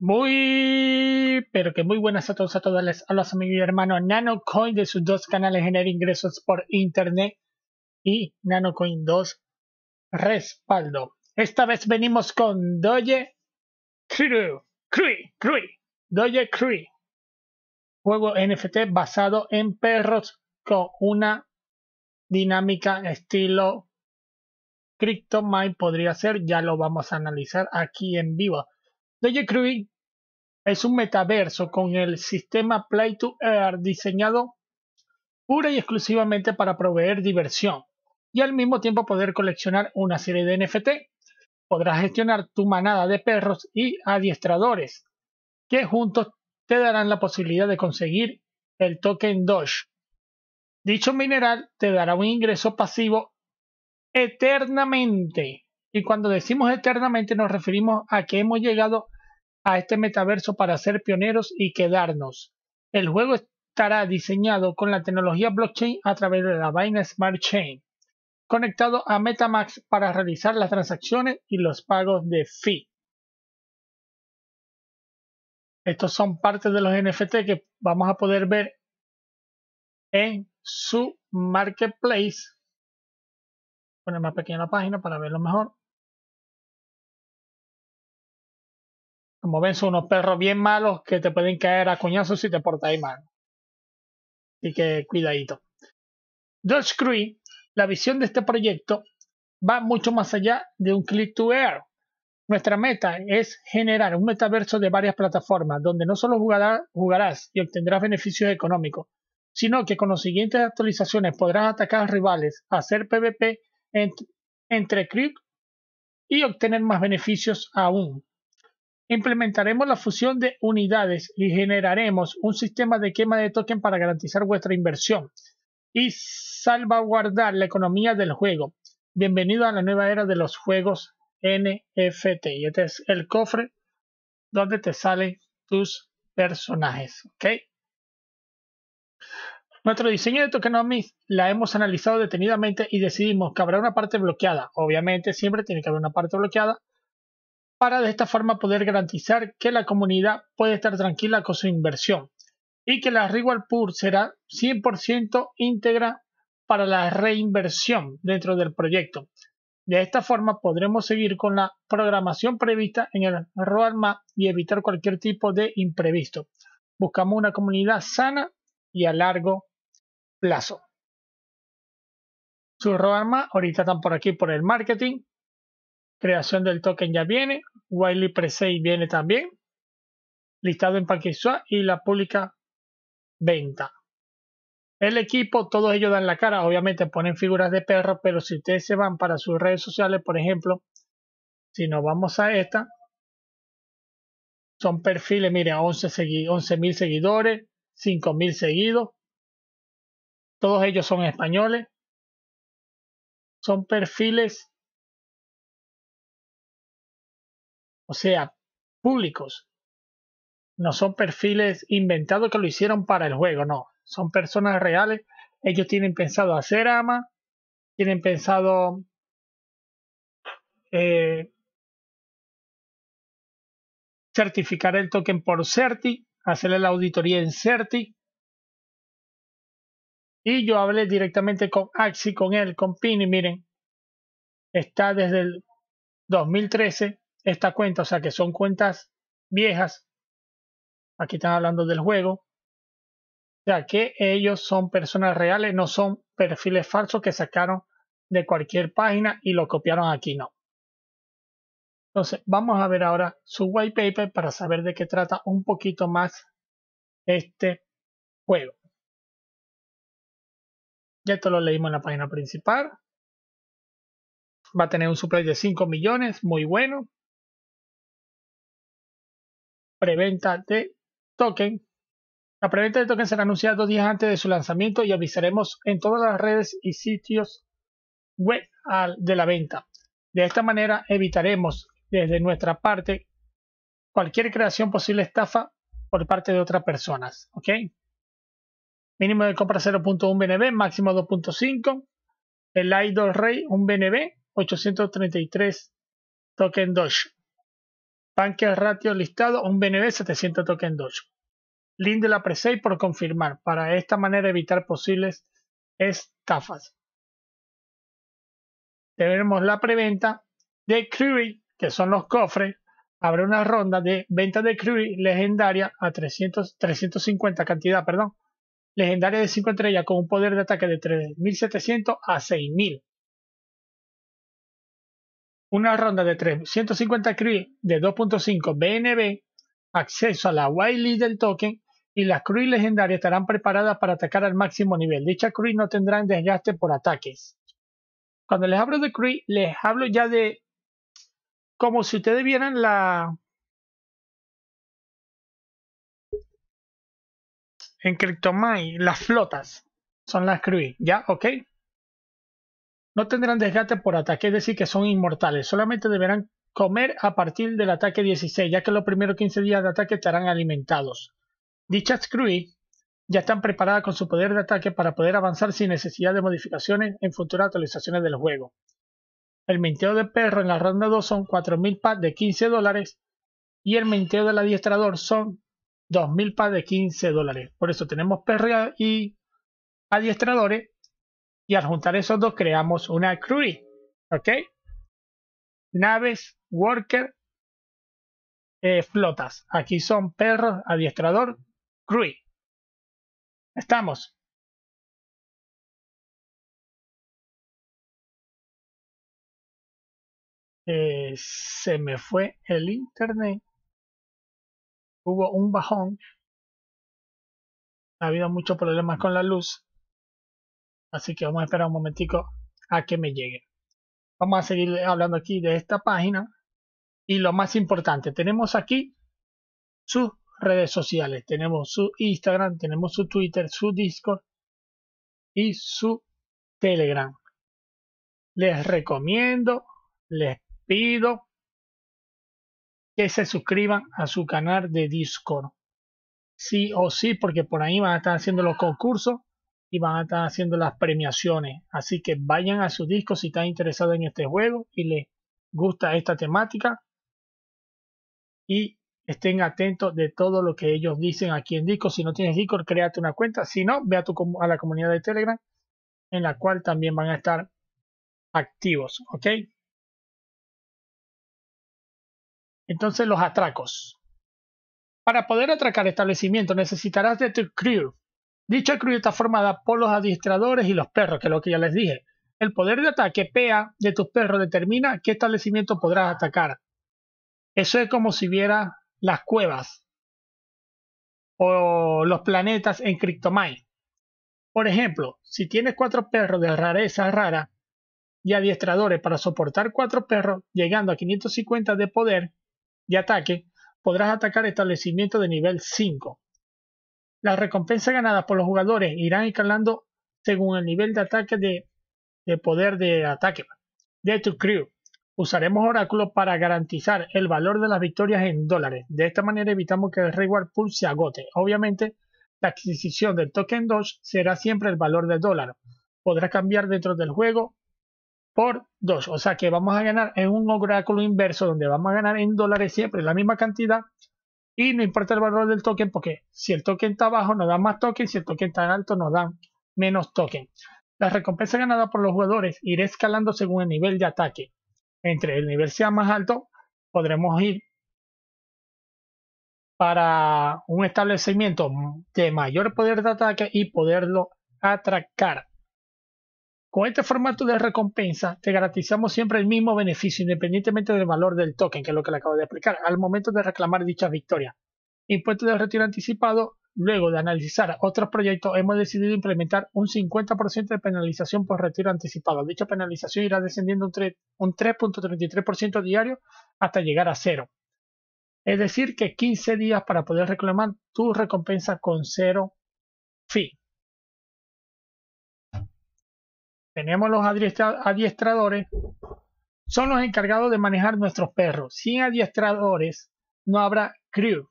Muy, pero que muy buenas a todos, a todas a los amigos y hermanos NanoCoin de sus dos canales genera ingresos por internet y NanoCoin 2 respaldo. Esta vez venimos con Doge Crew, Cree, Cree, Doge juego NFT basado en perros con una dinámica estilo CryptoMine podría ser, ya lo vamos a analizar aquí en vivo. Dogecoin es un metaverso con el sistema Play to Earn diseñado pura y exclusivamente para proveer diversión y al mismo tiempo poder coleccionar una serie de NFT. Podrás gestionar tu manada de perros y adiestradores que juntos te darán la posibilidad de conseguir el token Doge. Dicho mineral te dará un ingreso pasivo eternamente y cuando decimos eternamente nos referimos a que hemos llegado a este metaverso para ser pioneros y quedarnos. El juego estará diseñado con la tecnología blockchain a través de la Binance Smart Chain, conectado a Metamax para realizar las transacciones y los pagos de fee. Estos son parte de los NFT que vamos a poder ver en su marketplace poner más pequeña la página para verlo mejor. Como ven, son unos perros bien malos que te pueden caer a coñazos si te portáis mal. Así que cuidadito. Dodge Cree, la visión de este proyecto va mucho más allá de un click to air. Nuestra meta es generar un metaverso de varias plataformas donde no solo jugarás y obtendrás beneficios económicos, sino que con las siguientes actualizaciones podrás atacar rivales, hacer PvP entre CRIP y obtener más beneficios aún. Implementaremos la fusión de unidades y generaremos un sistema de quema de token para garantizar vuestra inversión y salvaguardar la economía del juego. Bienvenido a la nueva era de los juegos NFT. Y este es el cofre donde te salen tus personajes. ¿ok? Nuestro diseño de tokenomics la hemos analizado detenidamente y decidimos que habrá una parte bloqueada. Obviamente siempre tiene que haber una parte bloqueada para de esta forma poder garantizar que la comunidad puede estar tranquila con su inversión y que la Reward Pool será 100% íntegra para la reinversión dentro del proyecto. De esta forma podremos seguir con la programación prevista en el roadmap y evitar cualquier tipo de imprevisto. Buscamos una comunidad sana y a largo plazo. Su roadmap ahorita están por aquí por el marketing. Creación del token ya viene. Wiley Presale viene también. Listado en PancakeSwap y la pública venta. El equipo, todos ellos dan la cara. Obviamente ponen figuras de perro, pero si ustedes se van para sus redes sociales, por ejemplo, si nos vamos a esta, son perfiles, miren, 11 mil seguidores, 5 mil seguidos, todos ellos son españoles. Son perfiles, o sea, públicos. No son perfiles inventados que lo hicieron para el juego, no. Son personas reales. Ellos tienen pensado hacer AMA, tienen pensado eh, certificar el token por Certi, hacerle la auditoría en Certi, y yo hablé directamente con Axi, con él, con Pini, miren, está desde el 2013 esta cuenta, o sea que son cuentas viejas. Aquí están hablando del juego. O sea que ellos son personas reales, no son perfiles falsos que sacaron de cualquier página y lo copiaron aquí, no. Entonces, vamos a ver ahora su white paper para saber de qué trata un poquito más este juego. Ya esto lo leímos en la página principal. Va a tener un supply de 5 millones, muy bueno. Preventa de token. La preventa de token será anunciada dos días antes de su lanzamiento y avisaremos en todas las redes y sitios web de la venta. De esta manera evitaremos desde nuestra parte cualquier creación posible estafa por parte de otras personas. ¿ok? Mínimo de compra 0.1 BNB, máximo 2.5. El Idol Rey, un BNB, 833 token Doge. Banker ratio listado, un BNB 700 token Doge. Link la por confirmar, para esta manera evitar posibles estafas. Tenemos la preventa de Crew, que son los cofres. Habrá una ronda de venta de Crew legendaria a 300, 350 cantidad, perdón. Legendaria de 5 estrellas con un poder de ataque de 3700 a 6000 una ronda de 350 crew de 2.5 BNB, acceso a la Wiley del token y las crew legendarias estarán preparadas para atacar al máximo nivel. Dichas crew no tendrán desgaste por ataques. Cuando les hablo de crew, les hablo ya de como si ustedes vieran la en CryptoMine, las flotas son las crew, ¿ya? ¿Ok? No tendrán desgaste por ataque, es decir, que son inmortales. Solamente deberán comer a partir del ataque 16, ya que los primeros 15 días de ataque estarán alimentados. Dichas crew ya están preparadas con su poder de ataque para poder avanzar sin necesidad de modificaciones en futuras actualizaciones del juego. El menteo de perro en la ronda 2 son 4.000 packs de 15 dólares y el menteo del adiestrador son 2.000 packs de 15 dólares. Por eso tenemos perro y adiestradores y al juntar esos dos creamos una crew. ¿Ok? Naves, worker, eh, flotas. Aquí son perros, adiestrador, crew. Estamos. Eh, se me fue el internet. Hubo un bajón. Ha habido muchos problemas con la luz. Así que vamos a esperar un momentico a que me llegue. Vamos a seguir hablando aquí de esta página. Y lo más importante, tenemos aquí sus redes sociales. Tenemos su Instagram, tenemos su Twitter, su Discord y su Telegram. Les recomiendo, les pido que se suscriban a su canal de Discord. Sí o sí, porque por ahí van a estar haciendo los concursos y van a estar haciendo las premiaciones. Así que vayan a su disco si están interesados en este juego y les gusta esta temática. Y estén atentos de todo lo que ellos dicen aquí en Discord. Si no tienes Discord, créate una cuenta. Si no, ve a, tu, a la comunidad de Telegram, en la cual también van a estar activos. ¿Ok? Entonces, los atracos. Para poder atracar establecimientos necesitarás de tu crew Dicha crew está formada por los adiestradores y los perros, que es lo que ya les dije. El poder de ataque PA de tus perros determina qué establecimiento podrás atacar. Eso es como si viera las cuevas o los planetas en Cryptomine. Por ejemplo, si tienes cuatro perros de rareza rara y adiestradores para soportar cuatro perros, llegando a 550 de poder de ataque, podrás atacar establecimientos de nivel 5. Las recompensas ganadas por los jugadores irán escalando según el nivel de ataque de, poder de ataque de tu crew. Usaremos oráculos para garantizar el valor de las victorias en dólares. De esta manera evitamos que el reward pool se agote. Obviamente, la adquisición del token Doge será siempre el valor del dólar. Podrá cambiar dentro del juego por 2. O sea que vamos a ganar en un oráculo inverso donde vamos a ganar en dólares siempre la misma cantidad y no importa el valor del token porque si el token está bajo nos da más token, si el token está alto nos dan menos token. La recompensa ganada por los jugadores irá escalando según el nivel de ataque. Entre el nivel sea más alto, podremos ir para un establecimiento de mayor poder de ataque y poderlo atracar. Con este formato de recompensa te garantizamos siempre el mismo beneficio independientemente del valor del token, que es lo que le acabo de explicar, al momento de reclamar dichas victorias. Impuesto de retiro anticipado, luego de analizar otros proyectos, hemos decidido implementar un 50% de penalización por retiro anticipado. Dicha penalización irá descendiendo un 3.33% diario hasta llegar a cero. Es decir, que 15 días para poder reclamar tu recompensa con cero fee. Tenemos los adiestradores, son los encargados de manejar nuestros perros. Sin adiestradores no habrá crew.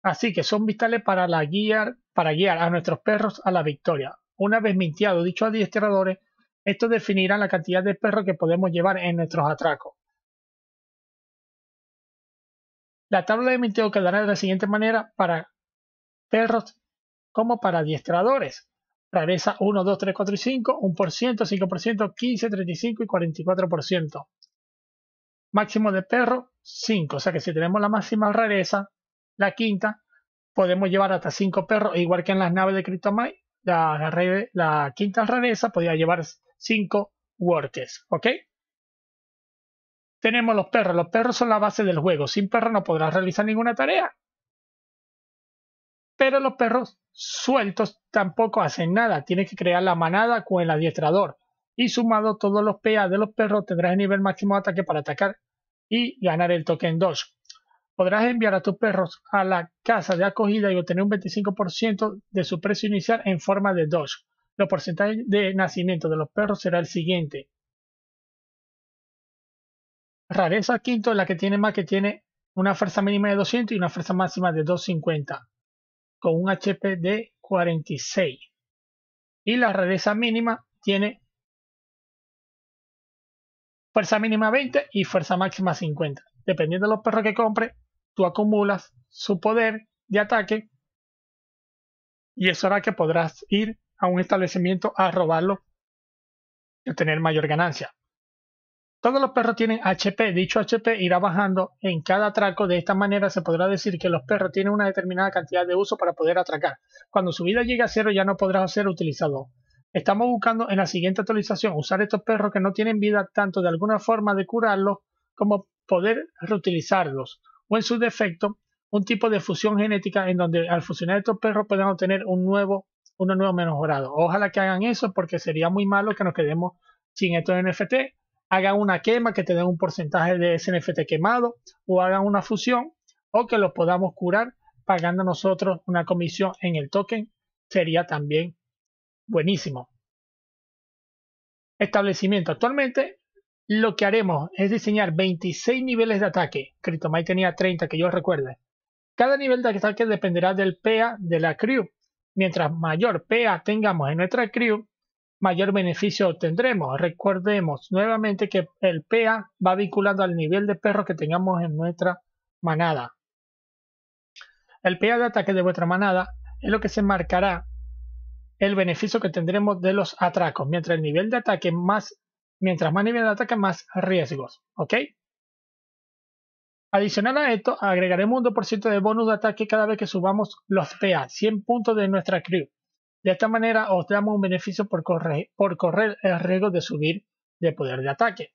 Así que son vitales para, guiar, para guiar a nuestros perros a la victoria. Una vez mintiado dichos adiestradores, estos definirán la cantidad de perros que podemos llevar en nuestros atracos. La tabla de minteo quedará de la siguiente manera para perros como para adiestradores. Rareza 1, 2, 3, 4 y 5, 1%, 5%, 15, 35 y 44%. Máximo de perro 5, o sea que si tenemos la máxima rareza, la quinta, podemos llevar hasta 5 perros, igual que en las naves de CryptoMine, la, la quinta rareza podría llevar 5 workers, ¿ok? Tenemos los perros. Los perros son la base del juego. Sin perros no podrás realizar ninguna tarea. Pero los perros sueltos tampoco hacen nada. Tienes que crear la manada con el adiestrador. Y sumado todos los PA de los perros tendrás el nivel máximo de ataque para atacar y ganar el token 2. Podrás enviar a tus perros a la casa de acogida y obtener un 25% de su precio inicial en forma de Doge. Los porcentajes de nacimiento de los perros será el siguiente. Rareza quinto la que tiene más, que tiene una fuerza mínima de 200 y una fuerza máxima de 250, con un HP de 46. Y la rareza mínima tiene fuerza mínima 20 y fuerza máxima 50. Dependiendo de los perros que compre, tú acumulas su poder de ataque y eso hará que podrás ir a un establecimiento a robarlo y obtener mayor ganancia. Todos los perros tienen HP, dicho HP irá bajando en cada atraco, de esta manera se podrá decir que los perros tienen una determinada cantidad de uso para poder atracar. Cuando su vida llegue a cero ya no podrá ser utilizado. Estamos buscando en la siguiente actualización usar estos perros que no tienen vida tanto de alguna forma de curarlos como poder reutilizarlos o en su defecto un tipo de fusión genética en donde al fusionar estos perros puedan obtener un nuevo, uno nuevo grado. Ojalá que hagan eso porque sería muy malo que nos quedemos sin estos NFT hagan una quema que te den un porcentaje de ese quemado o hagan una fusión o que lo podamos curar pagando nosotros una comisión en el token sería también buenísimo. Establecimiento. Actualmente lo que haremos es diseñar 26 niveles de ataque. CryptoMine tenía 30 que yo recuerde. Cada nivel de ataque dependerá del PA de la crew. Mientras mayor PA tengamos en nuestra crew, mayor beneficio obtendremos. Recordemos nuevamente que el PA va vinculado al nivel de perro que tengamos en nuestra manada. El PA de ataque de vuestra manada es lo que se marcará el beneficio que tendremos de los atracos. Mientras el nivel de ataque más, mientras más nivel de ataque, más riesgos. ¿Ok? Adicional a esto, agregaremos un 2% de bonus de ataque cada vez que subamos los PA, 100 puntos de nuestra crew. De esta manera os damos un beneficio por correr, por correr el riesgo de subir de poder de ataque.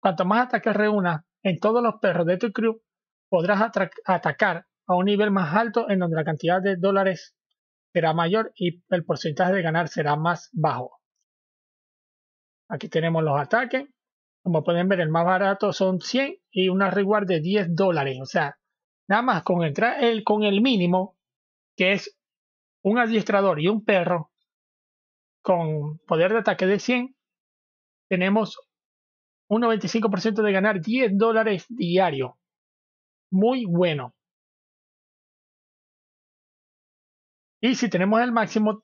Cuanto más ataques reúnas en todos los perros de tu crew, podrás atacar a un nivel más alto en donde la cantidad de dólares será mayor y el porcentaje de ganar será más bajo. Aquí tenemos los ataques. Como pueden ver, el más barato son 100 y una reward de 10 dólares. O sea, nada más con entrar el, con el mínimo, que es un adiestrador y un perro con poder de ataque de 100, tenemos un 95% de ganar 10 dólares diario. Muy bueno. Y si tenemos el máximo,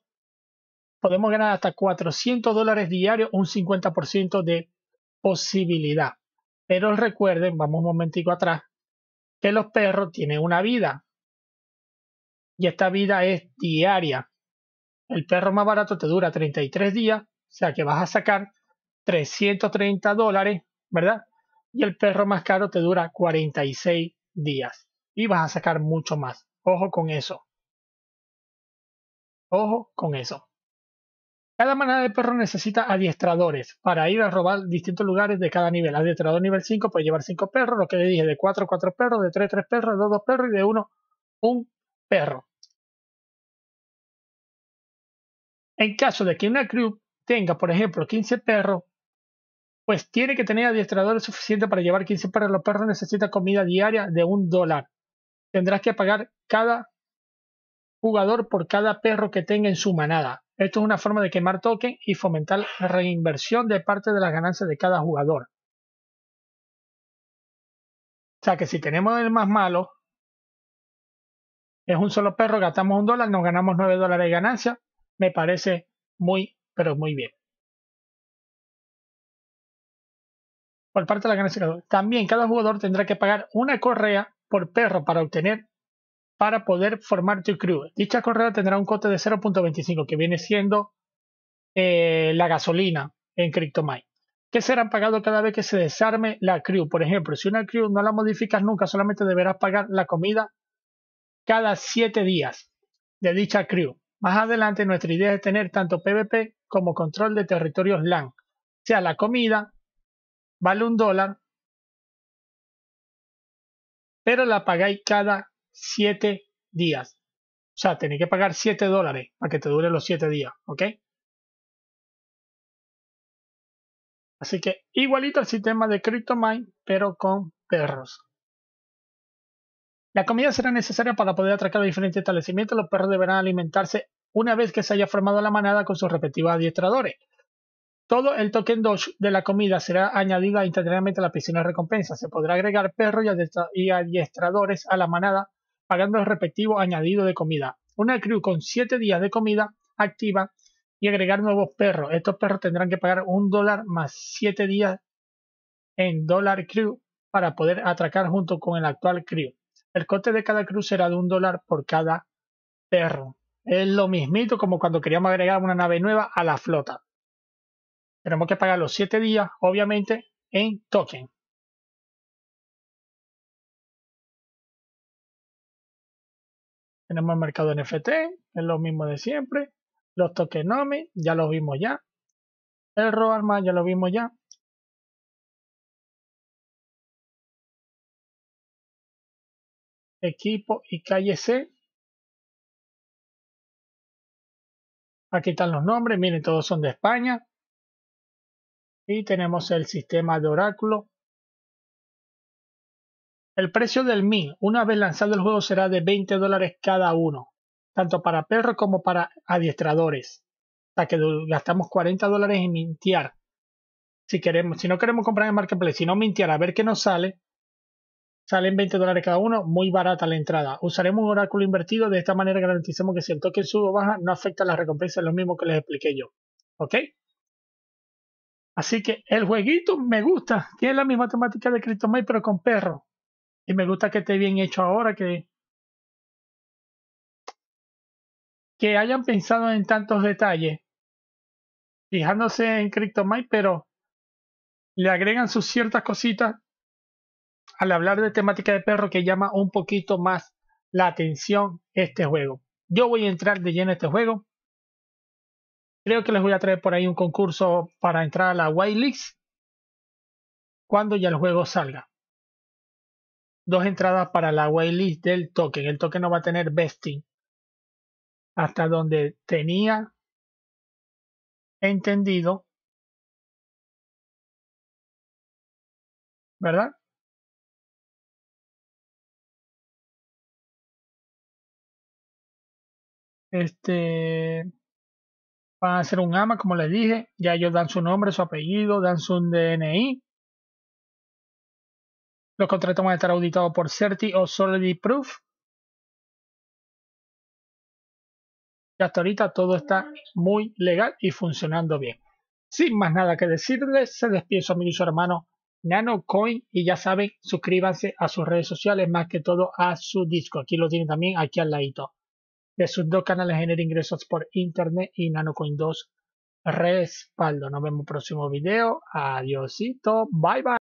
podemos ganar hasta 400 dólares diario, un 50% de posibilidad. Pero recuerden, vamos un momentico atrás, que los perros tienen una vida y esta vida es diaria. El perro más barato te dura 33 días, o sea que vas a sacar 330 dólares, ¿verdad? Y el perro más caro te dura 46 días y vas a sacar mucho más. Ojo con eso. Ojo con eso. Cada manada de perros necesita adiestradores para ir a robar distintos lugares de cada nivel. Adiestrador nivel 5 puede llevar 5 perros, lo que le dije, de 4 4 perros, de 3 3 perros, de 2 2 perros y de 1 un perro. En caso de que una crew tenga, por ejemplo, 15 perros, pues tiene que tener adiestradores suficientes para llevar 15 perros. Los perros necesitan comida diaria de un dólar. Tendrás que pagar cada jugador por cada perro que tenga en su manada. Esto es una forma de quemar token y fomentar reinversión de parte de las ganancias de cada jugador. O sea que si tenemos el más malo, es un solo perro, gastamos un dólar, nos ganamos 9 dólares de ganancia me parece muy, pero muy bien. Por parte de la también cada jugador tendrá que pagar una correa por perro para obtener para poder formar tu crew. Dicha correa tendrá un coste de 0.25 que viene siendo eh, la gasolina en CryptoMine que serán pagados cada vez que se desarme la crew. Por ejemplo, si una crew no la modificas nunca, solamente deberás pagar la comida cada 7 días de dicha crew. Más adelante nuestra idea es tener tanto PvP como control de territorios LAN. O sea, la comida vale un dólar, pero la pagáis cada 7 días. O sea, tenéis que pagar 7 dólares para que te dure los 7 días, ¿ok? Así que igualito al sistema de CryptoMine, pero con perros. La comida será necesaria para poder atracar a diferentes establecimientos. Los perros deberán alimentarse una vez que se haya formado la manada con sus respectivos adiestradores. Todo el token Doge de la comida será añadido instantáneamente a la piscina de recompensa. Se podrá agregar perros y adiestradores a la manada pagando el respectivo añadido de comida. Una crew con 7 días de comida activa y agregar nuevos perros. Estos perros tendrán que pagar un dólar más 7 días en dólar crew para poder atracar junto con el actual crew. El coste de cada crew será de un dólar por cada perro. Es lo mismito como cuando queríamos agregar una nave nueva a la flota. Tenemos que pagar los 7 días, obviamente, en token. Tenemos el mercado NFT, es lo mismo de siempre. Los tokenomi, ya los vimos ya. El Roarma ya lo vimos ya. Equipo y calle C. Aquí están los nombres, miren, todos son de España. Y tenemos el sistema de oráculo. El precio del Mi, una vez lanzado el juego, será de 20 dólares cada uno tanto para perros como para adiestradores. Sea que gastamos 40 dólares en mintiar. Si, queremos, si no queremos comprar en Marketplace, si no mintiar a ver qué nos sale, salen 20 dólares cada uno, muy barata la entrada. Usaremos un oráculo invertido, de esta manera garantizamos que si el token sube o baja, no afecta a la recompensa, es lo mismo que les expliqué yo. ¿Ok? Así que el jueguito me gusta, tiene la misma temática de CryptoMate pero con perros. Y me gusta que esté bien hecho ahora, que que hayan pensado en tantos detalles, fijándose en CryptoMine, pero le agregan sus ciertas cositas al hablar de temática de perro que llama un poquito más la atención este juego. Yo voy a entrar de lleno a este juego. Creo que les voy a traer por ahí un concurso para entrar a la whitelist cuando ya el juego salga. Dos entradas para la whitelist del token. El token no va a tener vesting hasta donde tenía entendido, ¿verdad? Este van a hacer un AMA, como les dije, ya ellos dan su nombre, su apellido, dan su DNI. Los contratos van a estar auditados por Certi o Solidity Proof. Y hasta ahorita todo está muy legal y funcionando bien. Sin más nada que decirles, se despide su amigo y su hermano NanoCoin y ya saben, suscríbanse a sus redes sociales, más que todo a su disco. Aquí lo tienen también, aquí al ladito. De sus dos canales genera ingresos por internet y NanoCoin 2 respaldo. Nos vemos en el próximo video. Adiósito. Bye bye.